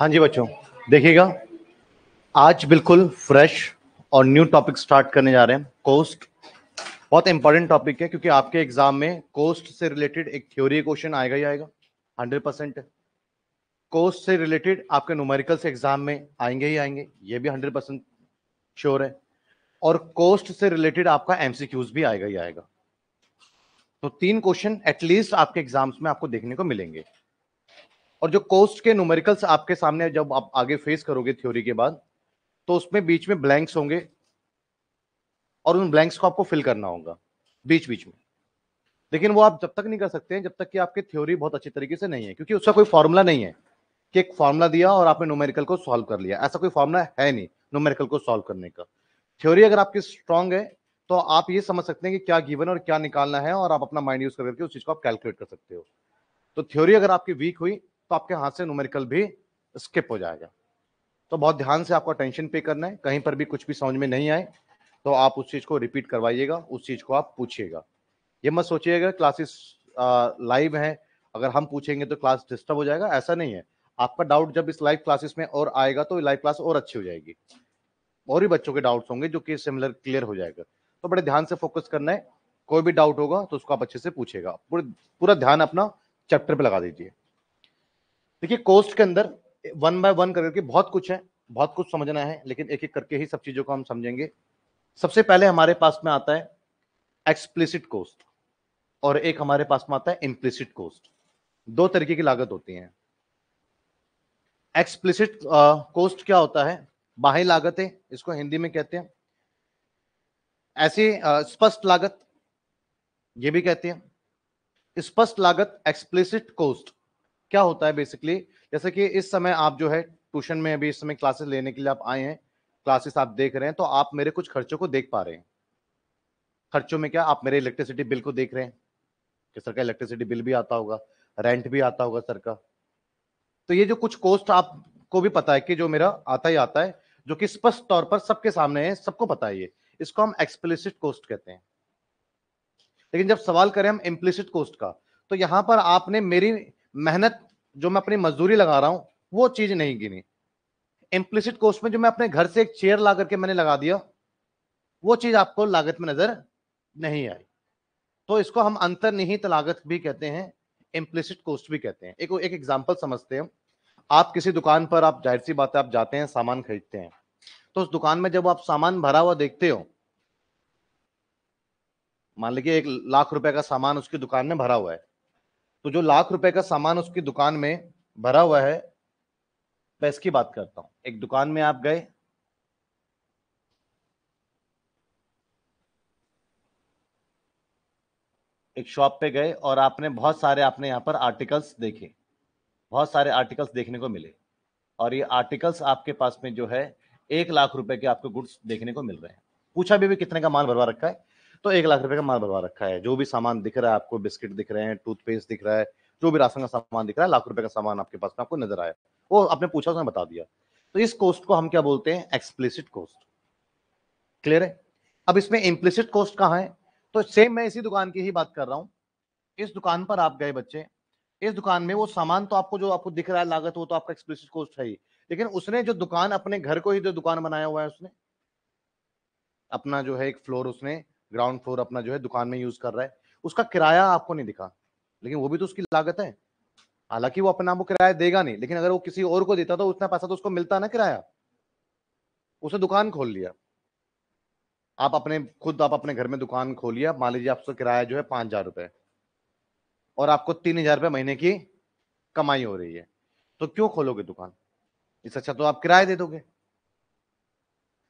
हाँ जी बच्चों, देखिएगा, आज बिल्कुल फ्रेश और न्यू टॉपिक स्टार्ट करने जा रहे हैं कोस्ट बहुत इंपॉर्टेंट टॉपिक है, क्योंकि आपके एग्ज़ाम में कोस्ट से रिलेटेड एक थ्योरी क्वेश्चन आएगा ही आएगा हंड्रेड परसेंट कोस्ट से रिलेटेड आपके न्यूमेरिकल्स एग्ज़ाम में आएँगे ही आएँगे, ये भी हंड्रेड परसेंट श्योर है। और कोस्ट से रिलेटेड आपका एमसीक्यूज भी आएगा ही आएगा। तो तीन क्वेश्चन एटलीस्ट आपके एग्ज़ाम्स में आपको देखने को मिलेंगे। और जो कोस्ट के न्यूमेरिकल्स आपके सामने जब आप आगे फेस करोगे थ्योरी के बाद तो उसमें बीच में ब्लैंक्स होंगे और उन ब्लैंक्स को आपको फिल करना होगा, बीच बीच में। लेकिन वो आप जब तक नहीं कर सकते हैं, जब तक कि आपकी थ्योरी बहुत अच्छी तरीके से नहीं है, क्योंकि उसका कोई फॉर्मूला नहीं है कि एक फॉर्मूला दिया और आपने न्यूमेरिकल को सॉल्व कर लिया। ऐसा कोई फॉर्मूला है नहीं न्यूमेरिकल को सॉल्व करने का। थ्योरी अगर आपकी स्ट्रांग है तो आप ये समझ सकते हैं कि क्या गिवन और क्या निकालना है और आप अपना माइंड यूज़ करके उस चीज़ को आप कैलकुलेट कर सकते हो। तो थ्योरी अगर आपकी वीक हुई तो आपके हाथ से न्यूमेरिकल भी स्किप हो जाएगा। तो बहुत ध्यान से आपको अटेंशन पे करना है। कहीं पर भी कुछ भी समझ में नहीं आए तो आप उस चीज़ को रिपीट करवाइएगा, उस चीज़ को आप पूछिएगा। ये मत सोचिएगा क्लासेस लाइव है। अगर हम पूछेंगे तो क्लास डिस्टर्ब हो जाएगा, ऐसा नहीं है। आपका डाउट जब इस लाइव क्लासेस में और आएगा तो लाइव क्लास और अच्छी हो जाएगी। और भी बच्चों के डाउट्स होंगे, जो कि सिमिलर क्लियर हो जाएगा। तो बड़े ध्यान से फोकस करना है। कोई भी डाउट होगा तो उसको आप अच्छे से पूछेगा पूरा ध्यान अपना चैप्टर पे लगा दीजिए। देखिए कोस्ट के अंदर वन बाय वन करके बहुत कुछ है, बहुत कुछ समझना है, लेकिन एक एक करके ही सब चीज़ों को हम समझेंगे। सबसे पहले हमारे पास में आता है एक्सप्लिसिट कोस्ट और एक हमारे पास में आता है इम्प्लिसिट कोस्ट दो तरीके की लागत होती है। एक्सप्लिसिट कोस्ट क्या होता है? बाह्य लागत है इसको हिंदी में कहते हैं। ऐसी स्पष्ट लागत, ये भी कहते हैं। स्पष्ट लागत एक्सप्लिसिट कोस्ट क्या होता है बेसिकली जैसे कि इस समय आप जो है ट्यूशन में अभी इस समय क्लासेस लेने के लिए आप आए हैं क्लासेस आप देख रहे हैं तो आप मेरे कुछ खर्चों को देख पा रहे हैं। खर्चों में क्या आप मेरे इलेक्ट्रिसिटी बिल को देख रहे हैं? कि सर का इलेक्ट्रिसिटी बिल भी आता होगा रेंट भी आता होगा सर का। तो ये जो कुछ कॉस्ट आपको भी पता है कि जो मेरा आता ही आता है, जो कि स्पष्ट तौर पर सबके सामने है, सबको पता है ये। इसको हम एक्सप्लिसिट कॉस्ट कहते हैं। लेकिन जब सवाल करें हम इम्प्लिसिट कॉस्ट का तो यहाँ पर आपने मेरी मेहनत जो मैं अपनी मजदूरी लगा रहा हूँ, वो चीज़ नहीं गिनी। इम्प्लिसिट कॉस्ट में जो मैं अपने घर से एक चेयर ला करके मैंने लगा दिया, वो चीज़ आपको लागत में नज़र नहीं आई। तो इसको हम अंतर्निहित लागत भी कहते हैं इम्प्लिसिट कॉस्ट भी कहते हैं। एक एक एग्जांपल समझते हैं आप किसी दुकान पर, आप ज़ाहिर सी बात है, आप जाते हैं, सामान खरीदते हैं। तो उस दुकान में जब आप सामान भरा हुआ देखते हो, मान लीजिए एक लाख रुपए का सामान उसकी दुकान में भरा हुआ है तो जो लाख रुपए का सामान उसकी दुकान में भरा हुआ है मैं इसकी बात करता हूँ। एक दुकान में आप गए। एक शॉप पे गए और आपने बहुत सारे आपने यहाँ पर आर्टिकल्स देखे। बहुत सारे आर्टिकल्स देखने को मिले। और ये आर्टिकल्स आपके पास में जो है एक लाख रुपए के आपको गुड्स देखने को मिल रहे हैं। पूछा भी, भी कितने का माल भरवा रखा है? तो एक लाख रुपए का माल भरवा रखा है। जो भी सामान दिख रहा है, आपको बिस्किट दिख रहे हैं, टूथपेस्ट दिख रहा है, जो भी राशन का सामान दिख रहा है, लाख रुपए का सामान आपके पास में आपको नज़र आया। वो आपने पूछा, उसने बता दिया। तो इस कोस्ट को हम क्या बोलते हैं? एक्सप्लिसिट कोस्ट क्लियर है? अब इसमें इम्प्लिसिट कोस्ट कहाँ है? तो सेम मैं इसी दुकान की ही बात कर रहा हूँ। इस दुकान पर आप गए बच्चे, इस दुकान में वो सामान तो आपको जो आपको दिख रहा है, लागत, वो तो आपका एक्सप्लिसिट कोस्ट है ही। लेकिन उसने जो दुकान, अपने घर को ही जो दुकान बनाया हुआ है उसने, अपना जो है एक फ्लोर उसने ग्राउंड फ्लोर अपना जो है दुकान में यूज़ कर रहा है। उसका किराया आपको नहीं दिखा, लेकिन वो भी तो उसकी लागत है। हालाँकि वो अपना वो किराया देगा नहीं, लेकिन अगर वो किसी और को देता तो उतना पैसा तो उसको मिलता ना किराया। उसे दुकान खोल लिया। आप अपने, खुद आप अपने घर में दुकान खोल खोलिए मान लीजिए आपसे किराया जो है पाँच हज़ार रुपए और आपको तीन हज़ार रुपए महीने की कमाई हो रही है। तो क्यों खोलोगे दुकान? इस अच्छा तो आप किराया दे दोगे।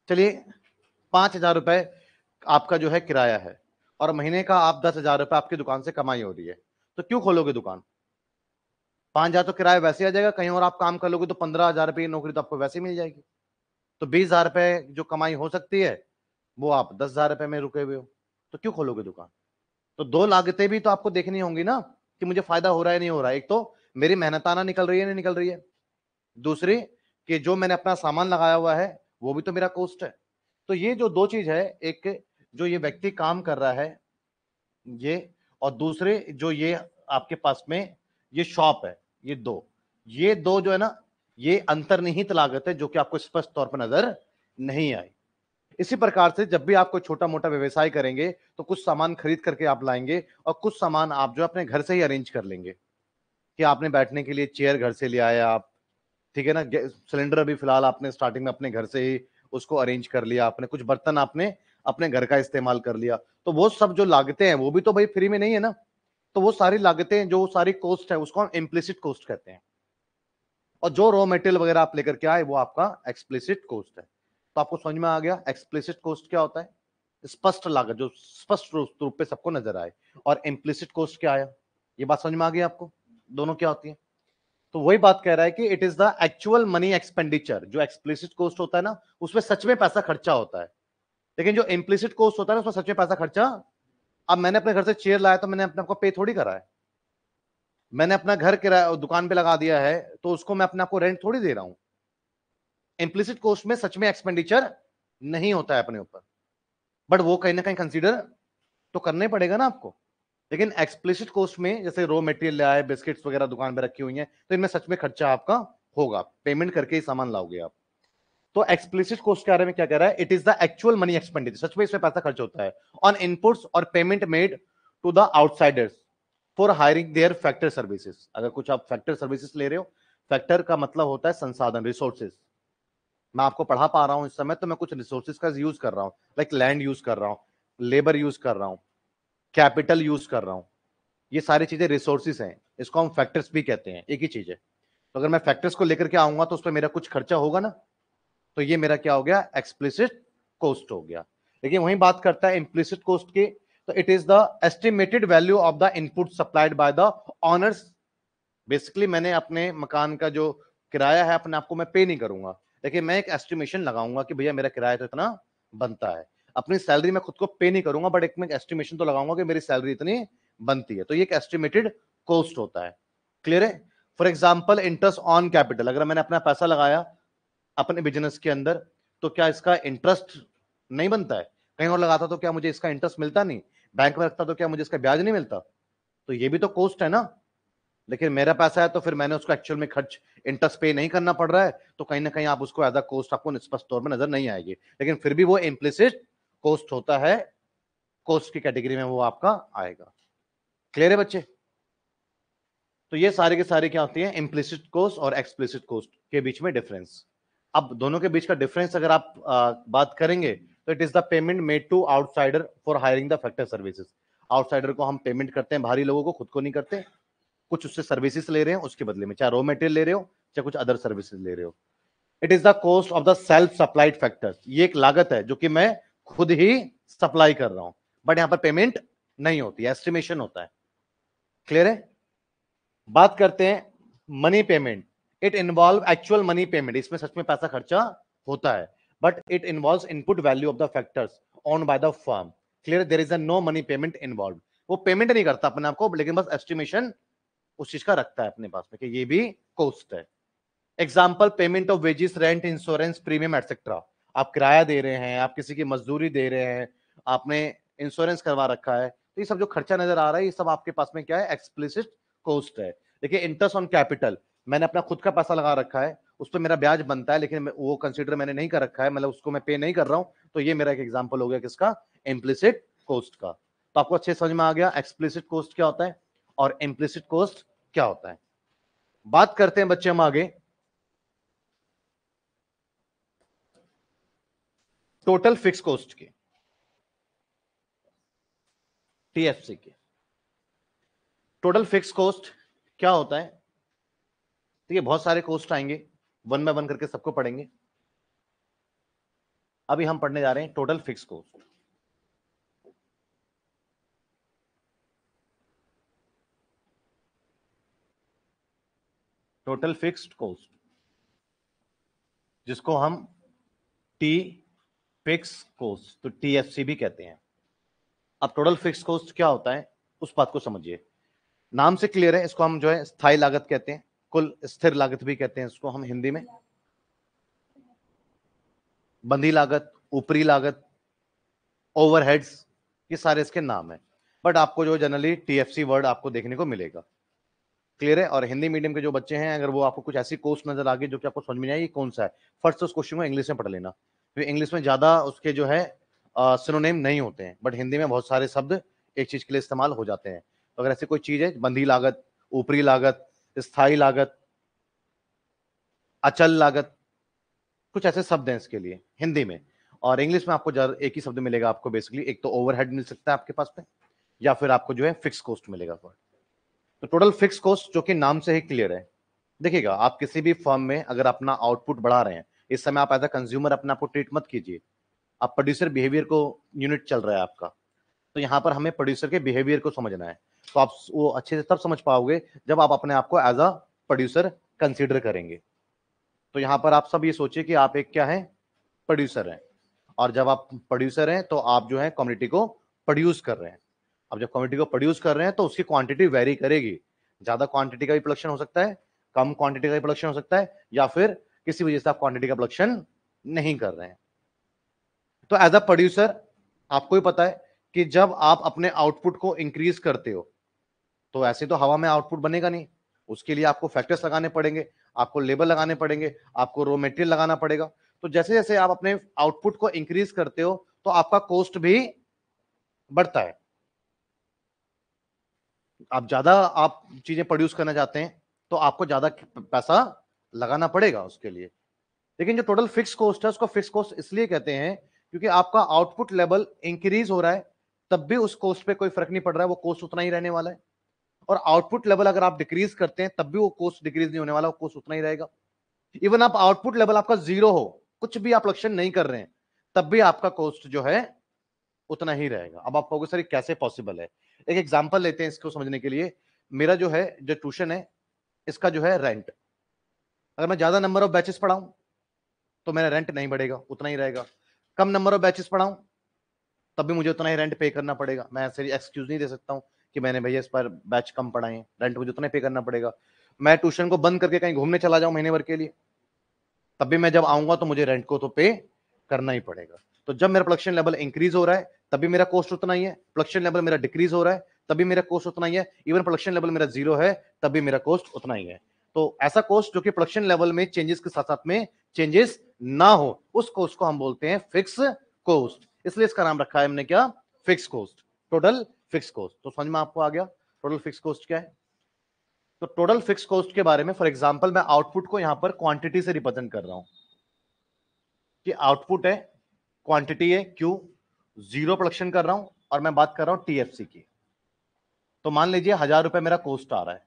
चलिए, पाँच हज़ार रुपए आपका जो है किराया है और महीने का आप दस हज़ार रुपए आपकी दुकान से कमाई हो रही है तो क्यों खोलोगे दुकान? पाँच हज़ार तो किराया वैसे आ जाएगा, कहीं और आप काम कर लोगे तो पंद्रह हज़ार रुपये की नौकरी तो आपको वैसे मिल जाएगी। तो बीस हज़ार रुपए जो कमाई हो सकती है, वो आप दस हज़ार रुपए में रुके हुए हो तो क्यों खोलोगे दुकान? तो दो लागतें भी तो आपको देखनी होंगी ना, कि मुझे फ़ायदा हो रहा है नहीं हो रहा है। एक तो मेरी मेहनताना निकल रही है नहीं निकल रही है? दूसरी, कि जो मैंने अपना सामान लगाया हुआ है, वो भी तो मेरा कोस्ट है। तो ये जो दो चीज़ है, एक जो ये व्यक्ति काम कर रहा है, ये और दूसरे जो ये आपके पास में, ये शॉप है, ये दो। ये दो जो है ना, ये अंतर्निहित लागत है जो कि आपको स्पष्ट तौर पर नज़र नहीं आई। इसी प्रकार से जब भी आप कोई छोटा मोटा व्यवसाय करेंगे तो कुछ सामान खरीद करके आप लाएँगे और कुछ सामान आप जो अपने घर से ही अरेंज कर लेंगे। कि आपने बैठने के लिए चेयर घर से ले आया आप, ठीक है ना सिलेंडर अभी फ़िलहाल आपने स्टार्टिंग में अपने घर से ही उसको अरेंज कर लिया, आपने कुछ बर्तन आपने अपने घर का इस्तेमाल कर लिया। तो वो सब जो लागतें हैं, वो भी तो भाई फ्री में नहीं है ना? तो वो सारी लागतें, जो सारी कोस्ट है, उसको हम इम्प्लिसिट कोस्ट कहते हैं। और जो रॉ मेटेरियल वगैरह आप लेकर के आए, वो आपका एक्सप्लिसिट कोस्ट है। तो आपको समझ में आ गया एक्सप्लिसिट कोस्ट क्या होता है? स्पष्ट लागत, जो स्पष्ट रूप पे सबको नज़र आए। और इम्प्लिसिट कोस्ट क्या आया? ये बात समझ में आ गई आपको? दोनों क्या होती है? तो वही बात कह रहा है कि it is the actual money expenditure जो एक्सप्लिसिट कोस्ट होता है ना, उसमें सच में पैसा खर्चा होता है। लेकिन जो इम्प्लिसिट कोस्ट होता है ना, उसमें सच में पैसा खर्चा, अब मैंने अपने घर से चेयर लाया तो मैंने अपने आपको पे थोड़ी करा है। मैंने अपना घर किराया, दुकान पे लगा दिया है तो उसको मैं अपने आपको रेंट थोड़ी दे रहा हूँ। इम्प्लिसिट कोस्ट में सच में एक्सपेंडिचर नहीं होता है अपने ऊपर। बट वो कहीं ना कहीं कंसिडर तो करना ही पड़ेगा ना आपको। लेकिन एक्सप्लिसिट कोस्ट में, जैसे रॉ मेटेरियल ले आए बिस्किट्स वगैरह दुकान पे रखी हुई हैं तो इनमें सच में खर्चा आपका होगा। पेमेंट करके ही सामान लाओगे आप। तो एक्सप्लिसिट कोस्ट के बारे में क्या कह रहा है? It is the actual money expenditure सच में इसमें पैसा खर्च होता है। ऑन इनपुट्स और payment made to the outsiders for hiring their factor services अगर कुछ आप फैक्टर सर्विसेज़ ले रहे हो फैक्टर का मतलब होता है संसाधन रिसोर्सेज मैं आपको पढ़ा पा रहा हूँ इस समय तो मैं कुछ रिसोर्सेज का यूज़ कर रहा हूँ। लाइक लैंड यूज़ कर रहा हूँ लेबर यूज़ कर रहा हूँ कैपिटल यूज़ कर रहा हूँ। ये सारी चीज़ें रिसोर्सेज हैं। इसको हम फैक्टर्स भी कहते हैं। एक ही चीज़ है। तो अगर मैं फैक्टर्स को लेकर के आऊँगा तो उस पर मेरा कुछ खर्चा होगा ना? तो ये मेरा क्या हो गया? एक्सप्लिसिट कोस्ट हो गया। लेकिन वही बात करता है इम्प्लिसिट कोस्ट की तो it is the estimated value of the input supplied by the owners basically मैंने अपने मकान का जो किराया है अपने आपको मैं पे नहीं करूँगा। लेकिन मैं एक एस्टिमेशन लगाऊँगा कि भैया मेरा किराया तो इतना बनता है। अपनी सैलरी मैं खुद को पे नहीं करूँगा बट एक मैं एस्टिमेशन तो लगाऊँगा कि मेरी सैलरी इतनी बनती है। तो ये एक एस्टिमेटेड कॉस्ट होता है। क्लियर है? For example interest on capital अगर मैंने अपना पैसा लगाया अपने बिज़नेस के अंदर तो क्या इसका इंटरेस्ट नहीं बनता है? कहीं और लगाता तो क्या मुझे इसका इंटरेस्ट मिलता नहीं? बैंक में रखता तो क्या मुझे इसका ब्याज नहीं मिलता? तो ये भी तो कॉस्ट है ना। लेकिन मेरा पैसा है तो फिर मैंने उसको एक्चुअल में खर्च इंटरेस्ट पे नहीं करना पड़ रहा है तो कहीं ना कहीं आप उसको एज अ कोस्ट आपको स्पष्ट तौर पर नज़र नहीं आएगी। लेकिन फिर भी वो इम्प्लिसिट कोस्ट होता है कोस्ट की कैटेगरी में वो आपका आएगा। क्लियर है बच्चे? तो ये सारे के सारे क्या होती है? इम्प्लिसिट कोस्ट और एक्सप्लिसिट कोस्ट के बीच में डिफरेंस अब दोनों के बीच का डिफरेंस अगर आप आ, बात करेंगे तो it is the payment made to outsider for hiring the factor services outsider को हम पेमेंट करते हैं बाहरी लोगों को खुद को नहीं करते कुछ उससे सर्विसेज़ ले रहे हैं उसके बदले में चाहे रॉ मेटेरियल ले रहे हो चाहे कुछ अदर सर्विसेज़ ले रहे हो। It is the cost of the self supplied factors ये एक लागत है जो कि मैं खुद ही सप्लाई कर रहा हूँ। बट यहाँ पर पेमेंट नहीं होती एस्टिमेशन होता है। क्लियर है? बात करते हैं money payment it involve actual money payment इसमें सच में पैसा खर्चा होता है but it involve input value of the factors owned by the firm clear there is a no money payment involve वो पेमेंट नहीं करता अपने आपको लेकिन बस एस्टिमेशन उस चीज़ का रखता है अपने पास में कि ये भी कोस्ट है। Example payment of wages rent insurance premium etcetera आप किराया दे रहे हैं, आप किसी की मजदूरी दे रहे हैं, आपने इंश्योरेंस करवा रखा है तो ये सब जो खर्चा नज़र आ रहा है, ये सब आपके पास में क्या है? एक्सप्लिसिट कोस्ट है। देखिए इंटरेस्ट ऑन कैपिटल मैंने अपना खुद का पैसा लगा रखा है, उस पर मेरा ब्याज बनता है, लेकिन वो कंसिडर मैंने नहीं कर रखा है मतलब उसको मैं पे नहीं कर रहा हूँ तो ये मेरा एक एग्ज़ाम्पल हो गया किसका? इम्प्लिसिट कोस्ट का। तो आपको अच्छे समझ में आ गया एक्सप्लिसिट कोस्ट क्या होता है और इम्प्लिसिट कोस्ट क्या होता है। बात करते हैं बच्चे हम आगे। टोटल फिक्स कोस्ट के। टीएफसी के। टोटल फिक्स कोस्ट क्या होता है? ठीक है बहुत सारे कोस्ट आएँगे वन बाय वन करके सबको पढ़ेंगे। अभी हम पढ़ने जा रहे हैं total fix cost total fixed cost जिसको हम टी फिक्स कोस्ट तो टीएफसी भी कहते हैं। अब टोटल फिक्स कोस्ट क्या होता है, उस बात को समझिए। नाम से क्लियर है, इसको हम जो है स्थायी लागत कहते हैं। कुल स्थिर लागत भी कहते हैं इसको हम हिंदी में। बंदी लागत, ऊपरी लागत ओवरहेड्स ये सारे इसके नाम है। बट आपको जो जनरली टीएफसी वर्ड आपको देखने को मिलेगा। क्लियर है? और हिंदी मीडियम के जो बच्चे हैं, अगर वो आपको कुछ ऐसी कोर्स नज़र आ गई जो कि आपको समझ में नहीं आई कौन सा है? फ़र्स्ट उस क्वेश्चन को इंग्लिश में पढ़ लेना। क्योंकि इंग्लिश में ज़्यादा उसके जो है सिनोनेम नहीं होते हैं। बट हिंदी में बहुत सारे शब्द एक चीज़ के लिए इस्तेमाल हो जाते हैं। तो अगर ऐसी कोई चीज़ है, बंधी लागत, ऊपरी लागत स्थायी लागत, अचल लागत, कुछ ऐसे शब्द हैं इसके लिए, हिंदी में। और इंग्लिश में आपको एक ही शब्द मिलेगा आपको बेसिकली एक तो ओवरहेड मिल सकता है आपके पास में, या फिर आपको जो है फिक्स कॉस्ट मिलेगा तो टोटल फिक्स कॉस्ट जो कि नाम से ही क्लियर है। देखिएगा, आप किसी भी फर्म में अगर अपना आउटपुट बढ़ा रहे हैं, इस समय आप एज अ कंज्यूमर अपने आपको ट्रीट मत कीजिए। आप प्रोड्यूसर बिहेवियर को यूनिट चल रहा है आपका। तो यहाँ पर हमें प्रोड्यूसर के बिहेवियर को समझना है। तो आप वो अच्छे से तब समझ पाओगे जब आप अपने आप को एज अ प्रोड्यूसर कंसिडर करेंगे। तो यहाँ पर आप सब ये सोचिए कि आप एक क्या है? प्रोड्यूसर हैं। और जब आप प्रोड्यूसर हैं तो आप जो है कम्युनिटी को प्रोड्यूस कर रहे हैं। अब जब कम्युनिटी को प्रोड्यूस कर रहे हैं तो उसकी क्वांटिटी वेरी करेगी। ज़्यादा क्वांटिटी का भी प्रोडक्शन हो सकता है, कम क्वांटिटी का भी प्रोडक्शन हो सकता है, या फिर किसी वजह से आप क्वांटिटी का प्रोडक्शन नहीं कर रहे हैं। तो एज अ प्रोड्यूसर आपको ही पता है कि जब आप अपने आउटपुट को इंक्रीज करते हो तो ऐसे तो हवा में आउटपुट बनेगा नहीं। उसके लिए आपको फैक्टर्स लगाने पड़ेंगे, आपको लेबर लगाने पड़ेंगे, आपको रॉ मेटेरियल लगाना पड़ेगा। तो जैसे जैसे आप अपने आउटपुट को इंक्रीज करते हो तो आपका कॉस्ट भी बढ़ता है। आप ज़्यादा आप चीज़ें प्रोड्यूस करना चाहते हैं तो आपको ज़्यादा पैसा लगाना पड़ेगा उसके लिए। लेकिन जो टोटल फिक्स कॉस्ट है, उसको फिक्स कॉस्ट इसलिए कहते हैं, क्योंकि आपका आउटपुट लेवल इंक्रीज हो रहा है तब भी उस कॉस्ट पे कोई फ़र्क नहीं पड़ रहा है, वो कॉस्ट उतना ही रहने वाला है। और आउटपुट लेवल अगर आप डिक्रीज करते हैं, तब भी वो कॉस्ट डिक्रीज नहीं होने वाला, वो कॉस्ट उतना ही रहेगा। इवन आप आउटपुट लेवल आपका ज़ीरो हो, कुछ भी आप लक्षण नहीं कर रहे हैं, तब भी आपका कॉस्ट जो है उतना ही रहेगा। अब आप कहोगे, सर कैसे पॉसिबल है? एक एग्ज़ाम्पल लेते हैं इसको समझने के लिए। मेरा जो है, जो ट्यूशन है, इसका जो है रेंट अगर मैं ज़्यादा नंबर ऑफ़ बैचेस पढ़ाऊं तो मेरा रेंट नहीं बढ़ेगा, उतना ही रहेगा। कम नंबर ऑफ़ बैचेस पढ़ाऊं तब भी मुझे उतना ही रेंट पे करना पड़ेगा। मैं ऐसे एक्सक्यूज नहीं दे सकता हूँ कि मैंने भैया इस पर बैच कम पढ़ाए रेंट मुझे उतना ही पे करना पड़ेगा। मैं ट्यूशन को बंद करके कहीं घूमने चला जाऊँ महीने भर के लिए तब भी मैं जब आऊँगा तो मुझे रेंट को तो पे करना ही पड़ेगा। तो जब मेरा प्रोडक्शन लेवल इंक्रीज हो रहा है, तभी मेरा कॉस्ट उतना ही है। प्रोडक्शन लेवल मेरा डिक्रीज हो रहा है, तभी मेरा कॉस्ट उतना ही है। इवन प्रोडक्शन लेवल मेरा ज़ीरो है, तभी मेरा कॉस्ट उतना ही है। तो ऐसा कॉस्ट जो कि प्रोडक्शन लेवल में चेंजेस के साथ साथ में चेंजेस ना हो, उस कॉस्ट को हम बोलते हैं फिक्स कॉस्ट इसलिए इसका नाम रखा है हमने क्या? Fix cost total fix cost तो समझ में आपको आ गया? टोटल फिक्स कॉस्ट क्या है? तो टोटल फिक्स कॉस्ट के बारे में फॉर एग्ज़ाम्पल मैं आउटपुट को यहाँ पर क्वांटिटी से रिप्रेजेंट कर रहा हूँ। कि आउटपुट है क्वांटिटी है क्यू ज़ीरो प्रोडक्शन कर रहा हूँ, और मैं बात कर रहा हूँ टीएफसी की। तो मान लीजिए हज़ार रुपए मेरा कॉस्ट आ रहा है।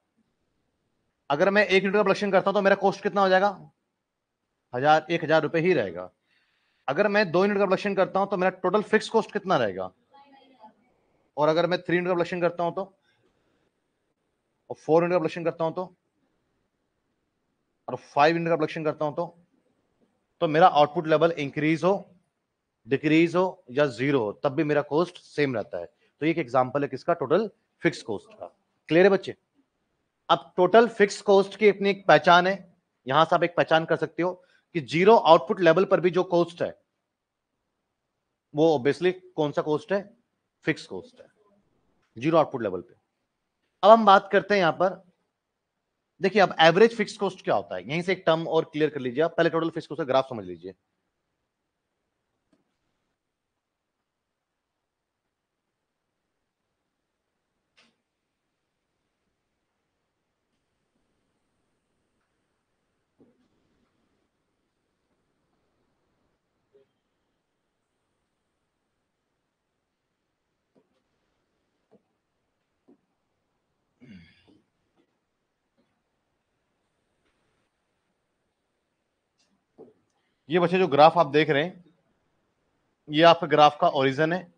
अगर मैं एक यूनिट का प्रोडक्शन करता हूँ तो मेरा कॉस्ट कितना हो जाएगा? हज़ार, एक हज़ार रुपए ही रहेगा। अगर मैं दो यूनिट का प्रोडक्शन करता हूँ तो मेरा टोटल फिक्स कॉस्ट कितना रहेगा? और अगर मैं थ्री यूनिट का प्रोडक्शन करता हूँ तो? और फोर यूनिट का प्रोडक्शन करता हूँ तो? और फाइव यूनिट का प्रोडक्शन करता हूँ तो? तो मेरा आउटपुट लेवल इंक्रीज हो डिक्रीज हो या ज़ीरो हो, तब भी मेरा कॉस्ट सेम रहता है। तो एक एग्ज़ाम्पल है किसका टोटल फिक्स कॉस्ट का क्लियर है बच्चे? अब टोटल फिक्स कॉस्ट की अपनी एक पहचान है। यहाँ से आप एक पहचान कर सकते हो। कि ज़ीरो आउटपुट लेवल पर भी जो कॉस्ट है, वो ऑब्वियसली कौन सा कॉस्ट है? फिक्स कॉस्ट है। ज़ीरो आउटपुट लेवल पे। अब हम बात करते हैं यहाँ पर। देखिए, अब एवरेज फिक्स कॉस्ट क्या होता है? यहीं से एक टर्म और क्लियर कर लीजिए पहले टोटल फिक्स कॉस्ट का ग्राफ समझ लीजिए। ये बच्चे जो ग्राफ आप देख रहे हैं, ये आपका ग्राफ का ओरिजन है।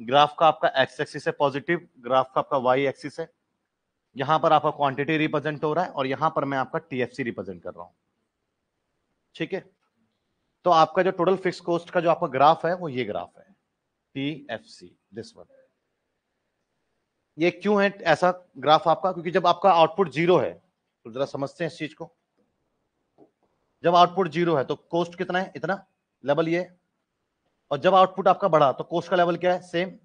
ग्राफ का आपका एक्स एक्सिस है पॉजिटिव ग्राफ का आपका वाई एक्सिस है। यहाँ पर आपका क्वांटिटी रिप्रेजेंट हो रहा है और यहाँ पर मैं आपका टीएफसी रिप्रेजेंट कर रहा हूँ। ठीक है? तो आपका जो टोटल फिक्स कॉस्ट का जो आपका ग्राफ है, वो ये ग्राफ है। टीएफसी दिस वन ये क्यों है ऐसा ग्राफ आपका? क्योंकि जब आपका आउटपुट ज़ीरो है तो जरा समझते हैं इस चीज़ को। जब आउटपुट ज़ीरो है तो कोस्ट कितना है? इतना लेवल ये और जब आउटपुट आपका बढ़ा तो कोस्ट का लेवल क्या है? सेम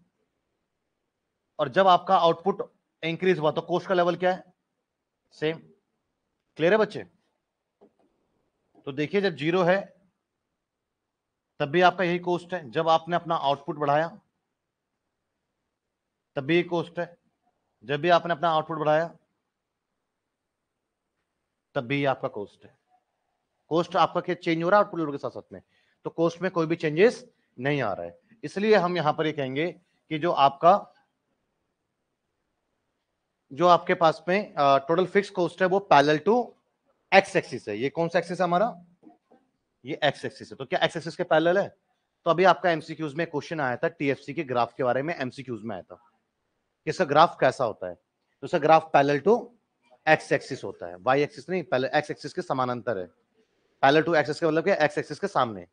और जब आपका आउटपुट इंक्रीज हुआ तो कोस्ट का लेवल क्या है? सेम क्लियर है बच्चे? तो देखिए, जब ज़ीरो है, तब भी आपका यही कोस्ट है। जब आपने अपना आउटपुट बढ़ाया, तब भी यही कोस्ट है। जब भी आपने अपना आउटपुट बढ़ाया, तब भी आपका कोस्ट है। कोस्ट आपका चेंज हो रहा है आउटपुट के साथ साथ में? तो कोस्ट में कोई भी चेंजेस नहीं आ रहा है। इसलिए हम यहाँ पर ये कहेंगे कि जो आपका, जो आपके पास में टोटल फिक्स कोस्ट है वो पैरेलल टू एक्स एक्सिस है। ये कौन सा एक्सिस है हमारा? ये एक्स एक्सिस है। तो क्या एक्स एक्सिस के पैरेलल है? तो अभी आपका एमसीक्यूज में क्वेश्चन आया था टीएफसी के ग्राफ के बारे में एमसीक्यूज में आया था। इसका ग्राफ कैसा होता है? तो इसका graph parallel to X axis होता है। वाई एक्सिस नहीं, पहले एक्स एक्सिस के समानांतर है। पैरेलल टू एक्सिस का मतलब क्या? एक्स एक्सिस के सामने।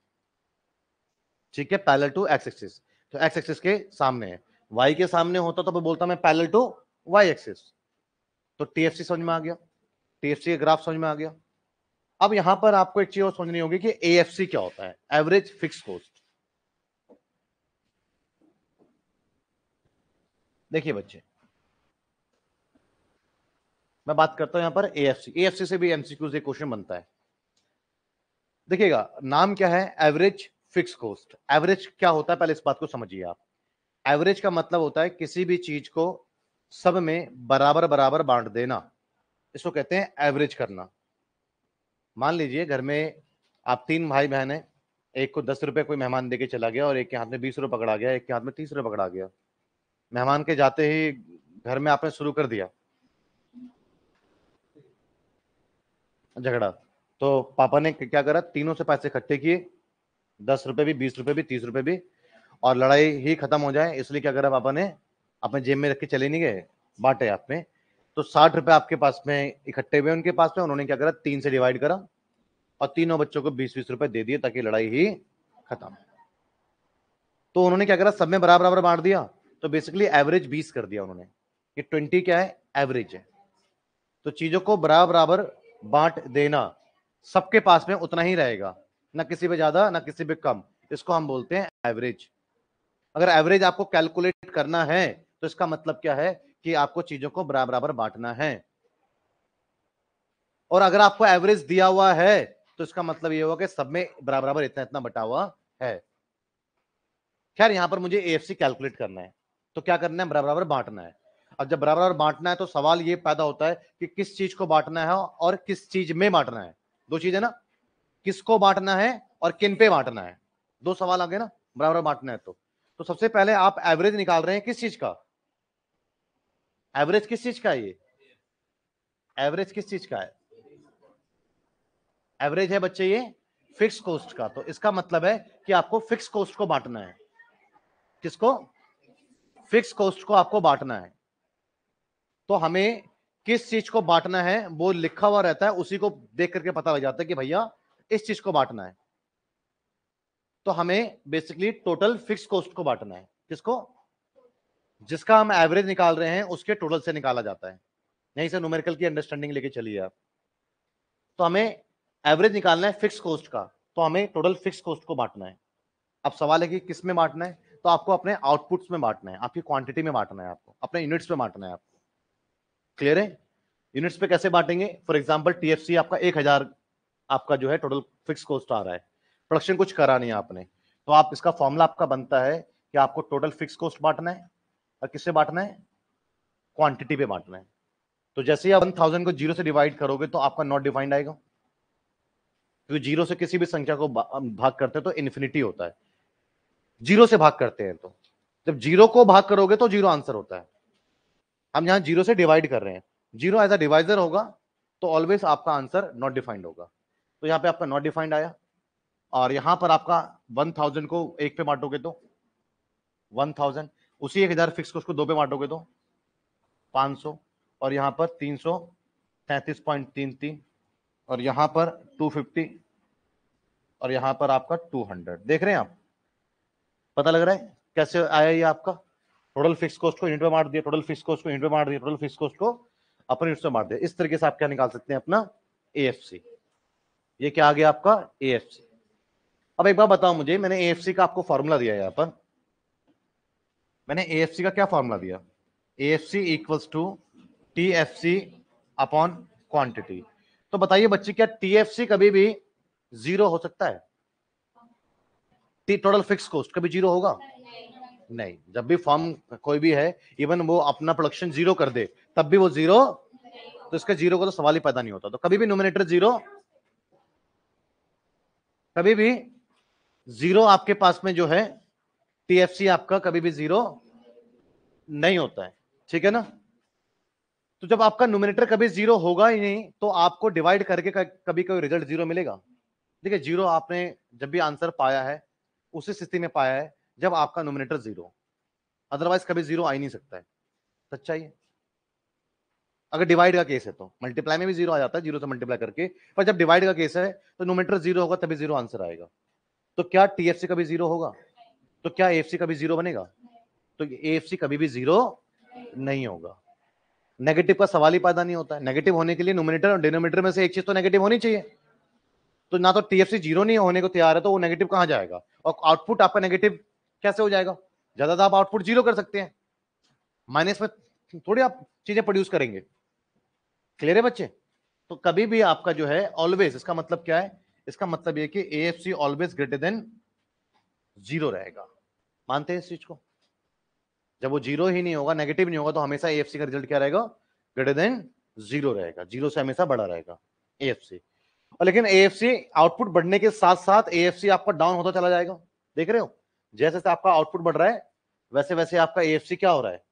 ठीक है? पैरेलल टू एक्स एक्सिस तो एक्स एक्सिस के सामने है। वाई के सामने होता तो मैं बोलता मैं पैरेलल टू वाई एक्सिस तो टीएफसी समझ में आ गया? टीएफसी का ग्राफ समझ में आ गया? अब यहाँ पर आपको एक चीज़ और समझनी होगी कि एएफसी क्या होता है? Average fix cost. देखिए बच्चे। मैं बात करता हूँ यहाँ पर एएफसी एएफसी से। भी एमसीक्यू एक क्वेश्चन बनता है। देखिएगा, नाम क्या है? एवरेज फिक्स कॉस्ट एवरेज क्या होता है? पहले इस बात को समझिए आप। एवरेज का मतलब होता है किसी भी चीज़ को सब में बराबर बराबर बांट देना। इसको कहते हैं एवरेज करना। मान लीजिए घर में आप तीन भाई बहन है, एक को दस रुपए कोई मेहमान देके चला गया और एक के हाथ में बीस रुपए पकड़ा गया, एक के हाथ में तीस रुपए पकड़ा गया। मेहमान के जाते ही घर में आपने शुरू कर दिया। झगड़ा। तो पापा ने क्या करा? तीनों से पैसे इकट्ठे किए। दस रुपए भी, बीस रुपए भी, तीस रुपए भी। और लड़ाई ही खत्म हो जाए, इसलिए क्या करा पापा ने? अपने जेब में रख के चले नहीं गए, बांटे आप में। तो साठ रुपए आपके पास में इकट्ठे हुए उनके पास में, उन्होंने क्या करा? तीन से डिवाइड करा और तीनों बच्चों को बीस बीस रुपए दे दिए ताकि लड़ाई ही खत्म तो उन्होंने क्या करा? सब में बराबर बराबर बांट दिया। तो बेसिकली एवरेज बीस कर दिया उन्होंने। कि ट्वेंटी क्या है? एवरेज है। तो चीज़ों को बराबर बराबर बांट देना सबके पास में उतना ही रहेगा, ना किसी पे ज़्यादा, ना किसी पे कम। इसको हम बोलते हैं एवरेज अगर एवरेज आपको कैलकुलेट करना है तो इसका मतलब क्या है कि आपको चीज़ों को बराबर बांटना है। और अगर आपको एवरेज दिया हुआ है तो इसका मतलब ये होगा कि सब में बराबर इतना इतना बटा हुआ है। खैर, यहाँ पर मुझे एएफसी कैलकुलेट करना है। तो क्या करना है? बराबर बांटना है। अब जब बराबर बांटना है तो सवाल ये पैदा होता है कि किस चीज़ को बांटना है और किस चीज़ में बांटना है। दो चीज़ है ना, किसको बांटना है और किन पे बांटना है। दो सवाल आ गए ना, बराबर बांटना है तो। तो सबसे पहले आप एवरेज निकाल रहे हैं किस चीज़ का? एवरेज किस चीज़ का है ये? एवरेज किस चीज़ का है? एवरेज है बच्चे ये फिक्स कॉस्ट का। तो इसका मतलब है कि आपको फिक्स कॉस्ट को बांटना है। किसको? फिक्स कॉस्ट को आपको बांटना है। तो हमें किस चीज़ को बांटना है, वो लिखा हुआ रहता है, उसी को देख करके पता लग जाता है कि भैया, इस चीज़ को बांटना है। तो हमें बेसिकली टोटल फिक्स कॉस्ट को बांटना है। किसको? जिसका हम एवरेज निकाल रहे हैं, उसके टोटल से निकाला जाता है। यहीं से न्यूमेरिकल की अंडरस्टैंडिंग लेके चलिए आप। तो हमें एवरेज निकालना है फिक्स कॉस्ट का। तो हमें टोटल फिक्स कॉस्ट को बांटना है। अब सवाल है कि किसमें बांटना है? तो आपको अपने आउटपुट्स में बांटना है, आपकी क्वांटिटी में बांटना है आपको, अपने यूनिट्स में बांटना है आपको। क्लियर है? यूनिट्स पे कैसे बांटेंगे? फॉर एग्ज़ाम्पल टीएफसी आपका एक हज़ार आपका जो है टोटल फिक्स कॉस्ट आ रहा है। प्रोडक्शन कुछ करा नहीं आपने। तो आप इसका फॉर्मूला आपका बनता है कि आपको टोटल फिक्स कॉस्ट बांटना है। और किससे बांटना है? क्वांटिटी पे बांटना है। तो जैसे ही आप वन थाउज़ेंड को ज़ीरो से डिवाइड करोगे तो आपका नॉट डिफाइंड आएगा। क्योंकि ज़ीरो से किसी भी संख्या को भाग करते हैं तो इन्फिनिटी होता है। ज़ीरो से भाग करते हैं तो। जब ज़ीरो को भाग करोगे तो ज़ीरो आंसर होता है। हम यहाँ ज़ीरो से डिवाइड कर रहे हैं। ज़ीरो एज अ डिवाइजर होगा तो ऑलवेज आपका आंसर नॉट डिफाइंड होगा। तो यहाँ पे आपका नॉट डिफाइंड आया। और यहाँ पर आपका वन थाउज़ेंड को एक पे बांटोगे तो वन थाउज़ेंड उसी एक हज़ार फिक्स को उसको दो पे बांटोगे तो पाँच सौ। और यहाँ पर तीन सौ तैतीस पॉइंट तीन तीन। और यहाँ पर टू फिफ्टी और यहाँ पर आपका टू हंड्रेड देख रहे हैं आप? पता लग रहा है? कैसे आया ये आपका? टोटल फिक्स कॉस्ट को यूनिट में बांट दिया टोटल फिक्स कॉस्ट को यूनिट में बांट दिया टोटल फिक्स कॉस्ट को अपने यूनिट में बांट दिया। इस तरीके से आप क्या निकाल सकते हैं अपना? एएफसी ये क्या आ गया आपका? एएफसी अब एक बार बताओ मुझे, मैंने एएफसी का आपको फॉर्मूला दिया यहाँ पर। मैंने एएफसी का क्या फॉर्मूला दिया? AFC equals to T F C upon quantity तो बताइए बच्चे, क्या टीएफसी कभी भी ज़ीरो हो सकता है? टोटल फिक्स कॉस्ट कभी ज़ीरो होगा? नहीं, जब भी फॉर्म कोई भी है, इवन वो अपना प्रोडक्शन ज़ीरो कर दे, तब भी वो ज़ीरो तो इसका ज़ीरो का तो सवाल ही पैदा नहीं होता। तो कभी भी नोमिनेटर ज़ीरो कभी भी ज़ीरो आपके पास में जो है टीएफसी आपका कभी भी ज़ीरो नहीं होता है। ठीक है ना? तो जब आपका नोमिनेटर कभी ज़ीरो होगा ही नहीं तो आपको डिवाइड करके कभी कभी रिज़ल्ट ज़ीरो मिलेगा। देखिए ज़ीरो आपने जब भी आंसर पाया है, उसी स्थिति में पाया है जब आपका नोमिनेटर ज़ीरो अदरवाइज़ कभी ज़ीरो आ ही नहीं सकता है। सच्चाई है। अगर डिवाइड का केस है तो। मल्टीप्लाई में भी ज़ीरो आ जाता है ज़ीरो से मल्टीप्लाई करके। पर जब डिवाइड का केस है तो नोमीटर ज़ीरो होगा, तभी ज़ीरो आंसर आएगा। तो क्या टीएफसी कभी ज़ीरो होगा? तो क्या एफसी कभी ज़ीरो बनेगा? तो एफसी कभी भी ज़ीरो नहीं होगा। नेगेटिव का सवाल ही पैदा नहीं होता है। नेगेटिव होने के लिए नोमिनेटर और डिनोमीटर में से एक चीज़ तो नेगेटिव होनी चाहिए। तो ना तो टीएफसी ज़ीरो नहीं होने को तैयार है तो वो नेगेटिव कहाँ जाएगा? और आउटपुट आपका नेगेटिव कैसे हो जाएगा? ज़्यादा आप आउटपुट ज़ीरो कर सकते हैं। माइनस में थोड़ी आप चीज़ें प्रोड्यूस करेंगे। क्लियर है बच्चे? तो कभी भी आपका जो है ऑलवेज इसका मतलब क्या है? इसका मतलब ये कि A F C always greater than zero रहेगा। मानते हैं इस चीज़ को? जब वो ज़ीरो ही नहीं होगा नेगेटिव नहीं होगा तो हमेशा एएफसी का रिज़ल्ट क्या रहेगा? ग्रेटर देन ज़ीरो रहेगा। ज़ीरो से हमेशा बड़ा रहेगा ए और लेकिन एएफसी आउटपुट बढ़ने के साथ साथ ए आपका डाउन होता चला जाएगा। देख रहे हो? जैसे जैसे आपका आउटपुट बढ़ रहा है, वैसे वैसे आपका ए क्या हो रहा है?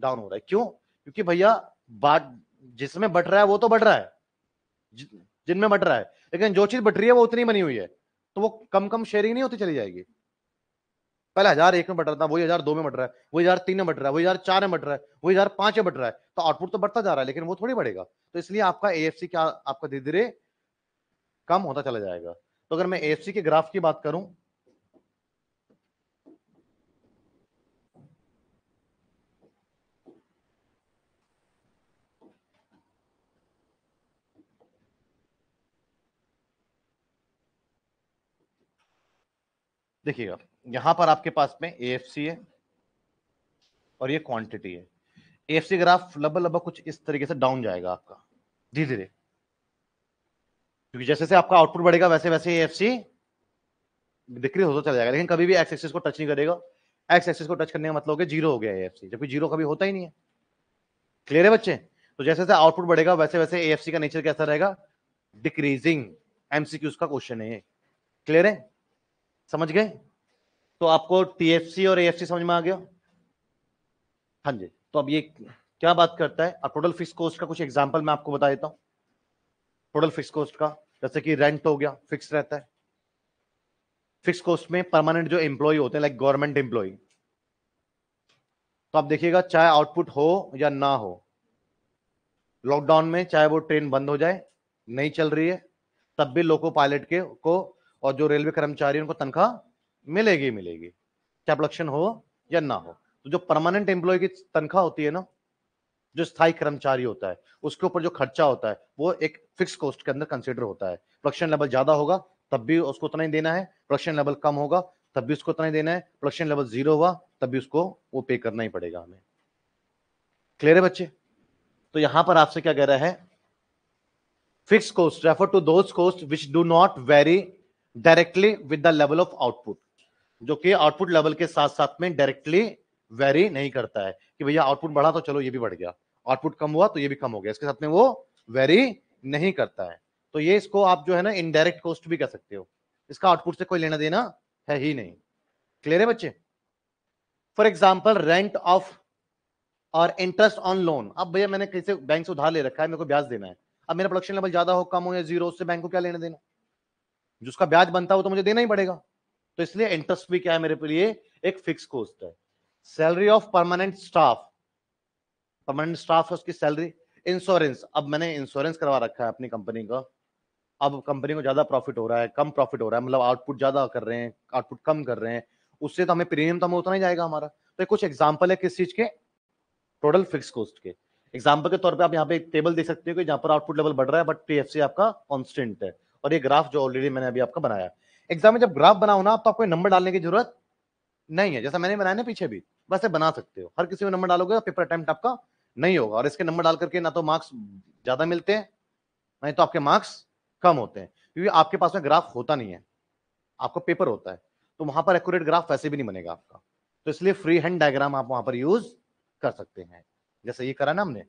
डाउन हो रहा है। क्यों? क्योंकि भैया बात जिसमें बढ़ रहा है, वो तो बढ़ रहा है। जिनमें बढ़ रहा है। लेकिन जो चीज़ बढ़ रही है, वो उतनी बनी हुई है। तो वो कम कम शेयरिंग नहीं होती, चली जाएगी। पहले हज़ार एक में बढ़ रहा था, वही हज़ार दो में बढ़ रहा है, वही हज़ार तीन में बढ़ रहा है, वही हज़ार चार में बढ़ रहा है, वही हज़ार पाँच में बढ़ रहा है। तो आउटपुट तो बढ़ता जा रहा है, लेकिन वो थोड़ी बढ़ेगा। तो इसलिए आपका एएफसी क्या, आपका धीरे धीरे कम होता चला जाएगा। तो अगर मैं एएफसी के ग्राफ की बात करूँ देखिएगा, यहाँ पर आपके पास में एएफसी है और ये क्वांटिटी है। एएफसी ग्राफ लगभग लगभग कुछ इस तरीके से डाउन जाएगा आपका धीरे धीरे क्योंकि जैसे जैसे आपका आउटपुट बढ़ेगा, वैसे वैसे एएफसी डिक्रीज होता चला जाएगा। लेकिन कभी भी एक्स एक्सिस को टच नहीं करेगा। एक्स एक्सिस को टच करने का मतलब हो ज़ीरो हो गया एएफसी जबकि ज़ीरो कभी होता ही नहीं है। क्लियर है बच्चे? तो जैसे जैसे आउटपुट बढ़ेगा, वैसे वैसे एएफसी का नेचर कैसा रहेगा? डिक्रीजिंग एमसीक्यूज का क्वेश्चन है क्लियर है? समझ गए? तो आपको टीएफसी और एएफसी समझ में आ गया? हाँ जी तो अब ये क्या बात करता है? अब टोटल फिक्स कॉस्ट का कुछ एग्जांपल मैं आपको बता देता हूँ। टोटल फिक्स कॉस्ट का, जैसे कि रेंट हो गया फिक्स रहता है। फिक्स कॉस्ट में परमानेंट जो एम्प्लॉय होते हैं लाइक गवर्नमेंट एम्प्लॉय तो आप देखिएगा, चाहे आउटपुट हो या ना हो लॉकडाउन में चाहे वो ट्रेन बंद हो जाए, नहीं चल रही है, तब भी लोको पायलट के को और जो रेलवे कर्मचारी उनको तनख्वाह मिलेगी मिलेगी। क्या प्रोडक्शन हो या ना हो। तो जो परमानेंट एम्प्लॉय की तनख्वाह होती है ना, जो स्थायी कर्मचारी होता है, उसके ऊपर जो खर्चा होता है, वो एक फिक्स कॉस्ट के अंदर कंसिडर होता है। प्रोडक्शन लेवल ज़्यादा होगा, तब भी उसको उतना ही देना है। प्रोडक्शन लेवल कम होगा, तब भी उसको उतना ही देना है। प्रोडक्शन लेवल ज़ीरो हुआ, तब भी उसको वो पे करना ही पड़ेगा हमें। क्लियर है बच्चे? तो यहाँ पर आपसे क्या कह रहा है? Fix cost refer to those cost which do not vary directly with the level of output जो कि आउटपुट लेवल के साथ साथ में डायरेक्टली वेरी नहीं करता है कि भैया आउटपुट बढ़ा तो चलो ये भी बढ़ गया। आउटपुट कम हुआ तो ये भी कम हो गया। इसके साथ में वो वेरी नहीं करता है। तो ये इसको आप जो है ना इनडायरेक्ट कॉस्ट भी कह सकते हो। इसका आउटपुट से कोई लेना देना है ही नहीं। क्लियर है बच्चे? फॉर एग्ज़ाम्पल रेंट ऑफ़ और इंटरेस्ट ऑन लोन अब भैया मैंने किसी बैंक से उधार ले रखा है, मेरे को ब्याज देना है। अब मेरा प्रोडक्शन लेवल ज़्यादा हो, कम हो या ज़ीरो उससे बैंक को क्या लेना देना? जिसका ब्याज बनता है वो तो मुझे देना ही पड़ेगा। तो इसलिए इंटरेस्ट भी क्या है मेरे लिए? एक फिक्स कॉस्ट है। Salary of permanent staff permanent staff है उसकी सैलरी इंश्योरेंस अब मैंने इंश्योरेंस करवा रखा है अपनी कंपनी का। अब कंपनी को ज़्यादा प्रॉफिट हो रहा है, कम प्रॉफिट हो रहा है। मतलब आउटपुट ज़्यादा कर रहे हैं आउटपुट कम कर रहे हैं। उससे तो हमें प्रीमियम तो हमें उतना ही जाएगा हमारा। तो कुछ एग्ज़ाम्पल है किस चीज़ के? टोटल फिक्स कॉस्ट के। एग्ज़ाम्पल के तौर पर आप यहाँ पे एक टेबल देख सकते हो कि जहाँ पर आउटपुट लेवल बढ़ रहा है बट पीएफसी आपका कॉन्स्टेंट है। और ये ग्राफ जो ऑलरेडी मैंने अभी आपका बनाया एग्ज़ाम में जब ग्राफ बनाओ ना तो आपको नंबर डालने की ज़रूरत नहीं है। जैसा मैंने बनाया ना पीछे भी वैसे बना सकते हो। हर किसी में नंबर डालोगे पेपर अटेम्प्ट आपका नहीं होगा। और इसके नंबर डाल करके ना तो मार्क्स ज़्यादा मिलते हैं, नहीं तो आपके मार्क्स कम होते हैं। क्योंकि आपके पास में ग्राफ होता नहीं है। आपको पेपर होता है। तो वहाँ पर एक्यूरेट ग्राफ वैसे भी नहीं बनेगा आपका। तो इसलिए फ्री हैंड डायग्राम आप वहाँ पर यूज़ कर सकते हैं। जैसे ये करा ना हमने।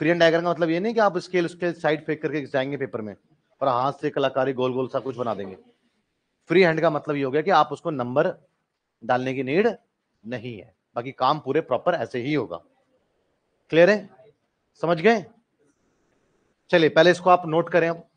फ्री हैंड डायग्राम का मतलब ये नहीं कि आप स्केल स्केल साइड फेंक करके जाएँगे पेपर में। और हाथ से कलाकारी गोल गोल सा कुछ बना देंगे। फ्री हैंड का मतलब ये हो गया कि आप उसको नंबर डालने की नीड नहीं है। बाकी काम पूरे प्रॉपर ऐसे ही होगा। क्लियर है? समझ गए? चलिए, पहले इसको आप नोट करें अब।